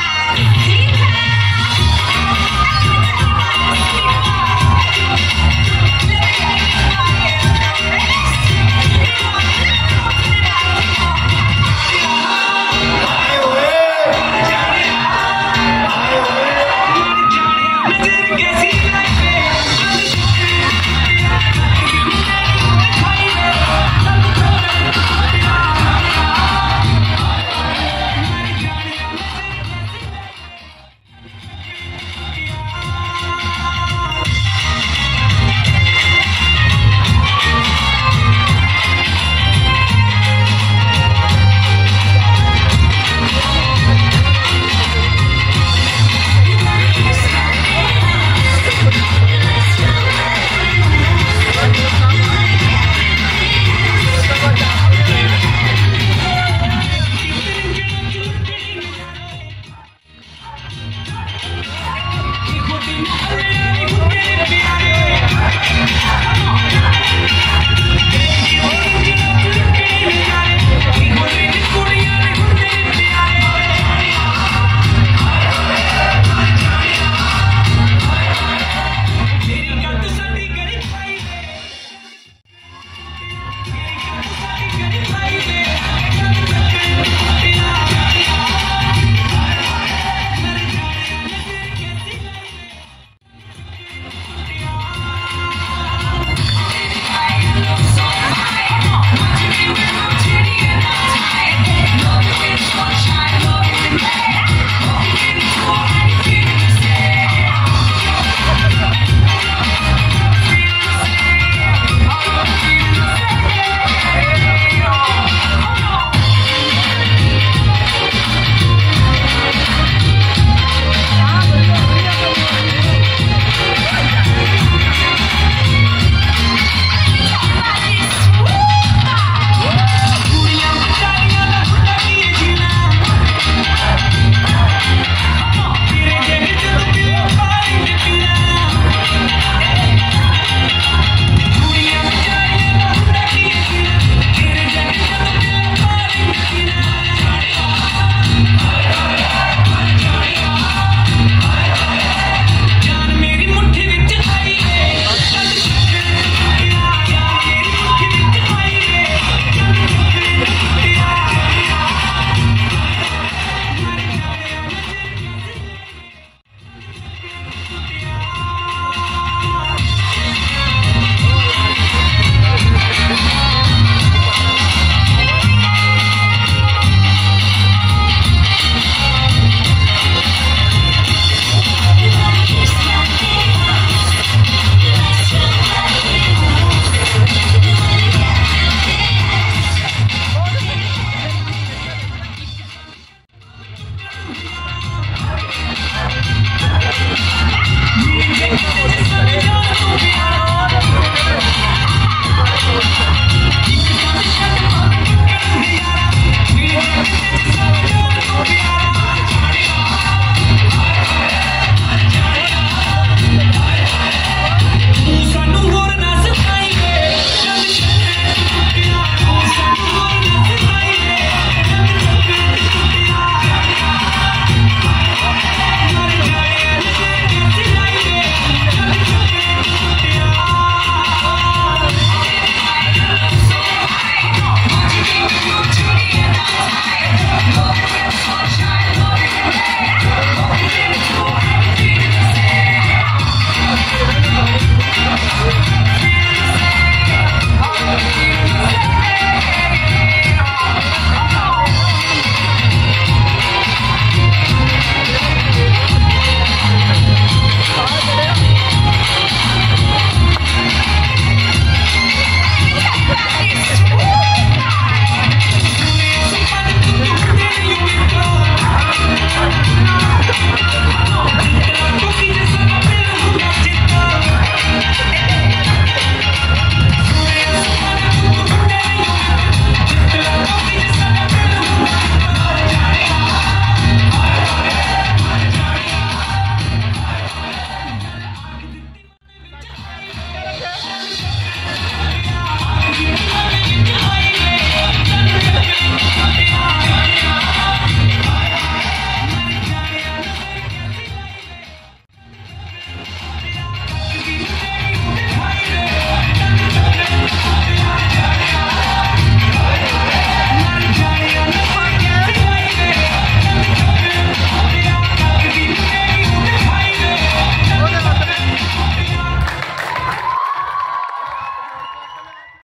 Yeah.